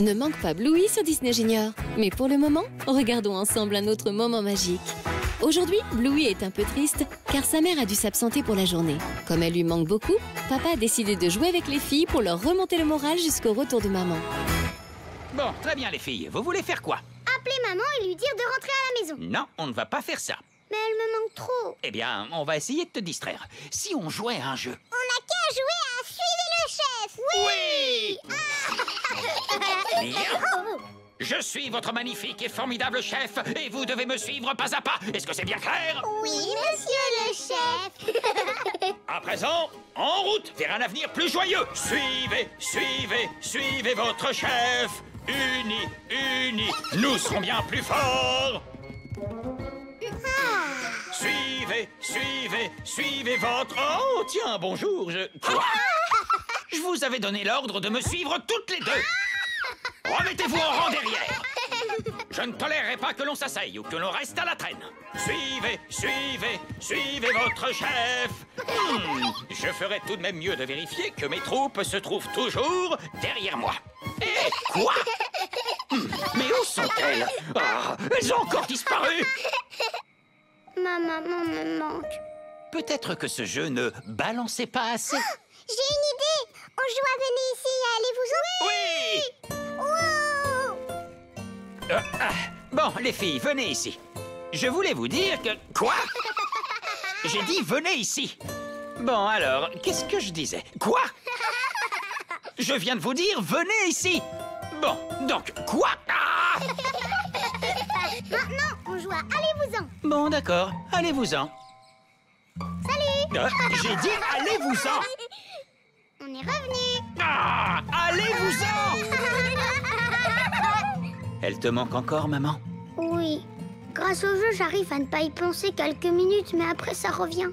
Ne manque pas Bluey sur Disney Junior. Mais pour le moment, regardons ensemble un autre moment magique. Aujourd'hui, Bluey est un peu triste car sa mère a dû s'absenter pour la journée. Comme elle lui manque beaucoup, papa a décidé de jouer avec les filles pour leur remonter le moral jusqu'au retour de maman. Bon, très bien les filles. Vous voulez faire quoi? Appeler maman et lui dire de rentrer à la maison. Non, on ne va pas faire ça. Mais elle me manque trop. Eh bien, on va essayer de te distraire. Si on jouait à un jeu. On n'a qu'à jouer à Suivez le chef. Oui Bien. Je suis votre magnifique et formidable chef et vous devez me suivre pas à pas. Est-ce que c'est bien clair? Oui, monsieur le chef. À présent, en route vers un avenir plus joyeux. Suivez, suivez, suivez votre chef. Unis, unis, nous serons bien plus forts. Suivez, suivez, suivez votre... Oh, tiens, bonjour, je... Je vous avais donné l'ordre de me suivre toutes les deux. Remettez-vous en rang derrière. Je ne tolérerai pas que l'on s'asseye ou que l'on reste à la traîne. Suivez, suivez, suivez votre chef. Hmm, je ferai tout de même mieux de vérifier que mes troupes se trouvent toujours derrière moi. Eh, quoi? Hmm, Mais où sont-elles? Ah, Elles ont encore disparu Ma maman me manque. Peut-être que ce jeu ne balançait pas assez. J'ai une idée. Bon, les filles, venez ici. Je voulais vous dire que... Quoi? J'ai dit venez ici. Bon, alors, qu'est-ce que je disais? Quoi? Je viens de vous dire venez ici. Bon, donc, quoi? Ah Maintenant, on joue à Allez-vous-en. Bon, d'accord, allez-vous-en. Salut. Euh, J'ai dit allez-vous-en. On est revenu. Ah Allez-vous-en Elle te manque encore, maman? Oui. Grâce au jeu, j'arrive à ne pas y penser quelques minutes, mais après ça revient.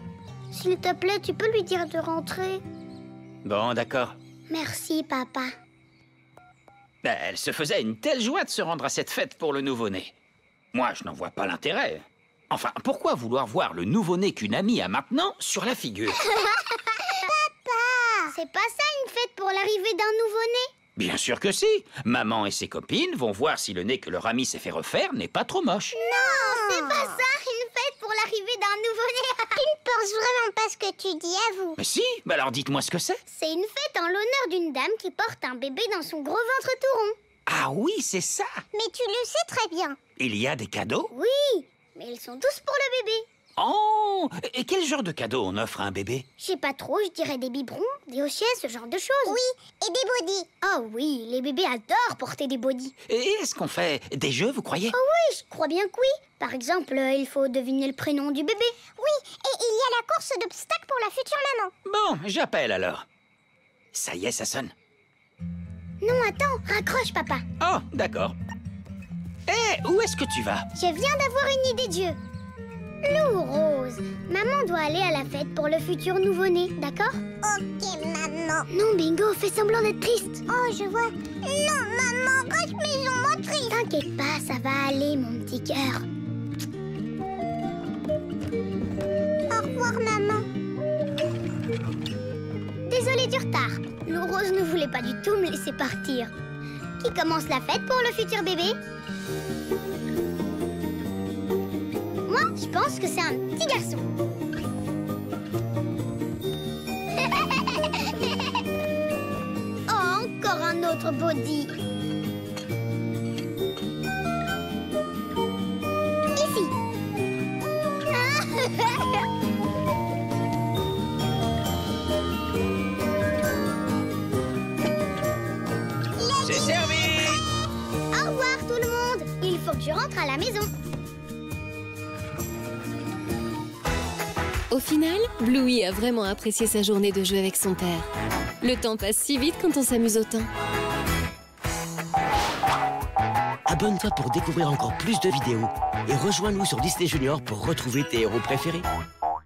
S'il te plaît, tu peux lui dire de rentrer. Bon, d'accord. Merci, papa. Ben, Elle se faisait une telle joie de se rendre à cette fête pour le nouveau-né. Moi, je n'en vois pas l'intérêt. Enfin, pourquoi vouloir voir le nouveau-né qu'une amie a maintenant sur la figure? C'est pas ça une fête pour l'arrivée d'un nouveau-né? Bien sûr que si. Maman et ses copines vont voir si le nez que leur ami s'est fait refaire n'est pas trop moche. Non, c'est pas ça une fête pour l'arrivée d'un nouveau-né. tu ne penses vraiment pas ce que tu dis, avoue. Mais si, bah alors dites-moi ce que c'est. C'est une fête en l'honneur d'une dame qui porte un bébé dans son gros ventre tout rond. Ah oui, c'est ça. Mais tu le sais très bien. Il y a des cadeaux? Oui, mais ils sont tous pour le bébé. Oh Et quel genre de cadeaux on offre à un bébé? Je sais pas trop, je dirais des biberons, des hochets, ce genre de choses. Oui, et des bodys. Oh oui, les bébés adorent porter des bodys. Et est-ce qu'on fait des jeux, vous croyez? Oh oui, je crois bien que oui. Par exemple, euh, il faut deviner le prénom du bébé. Oui, et il y a la course d'obstacles pour la future maman. Bon, j'appelle alors. Ça y est, ça sonne. Non, attends, raccroche, papa. Oh, d'accord. Hé, où est-ce que tu vas? Je viens d'avoir une idée de jeu. Lou Rose, maman doit aller à la fête pour le futur nouveau-né, d'accord? Ok, maman. Non, Bingo, fais semblant d'être triste. Oh, je vois. Non, maman, reste maison triste. T'inquiète pas, ça va aller, mon petit cœur. Au revoir, maman. Désolée du retard. Lou Rose ne voulait pas du tout me laisser partir. Qui commence la fête pour le futur bébé? Moi, je pense que c'est un petit garçon. oh, encore un autre body. Ici. C'est servi Au revoir tout le monde. Il faut que je rentre à la maison. Au final, Bluey a vraiment apprécié sa journée de jeu avec son père. Le temps passe si vite quand on s'amuse autant. Abonne-toi pour découvrir encore plus de vidéos et rejoins-nous sur Disney Junior pour retrouver tes héros préférés.